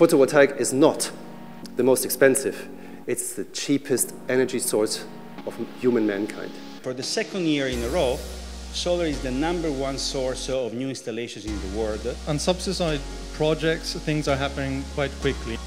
Photovoltaic is not the most expensive. It's the cheapest energy source of human mankind. For the second year in a row, solar is the number one source of new installations in the world. On subsidized projects, things are happening quite quickly.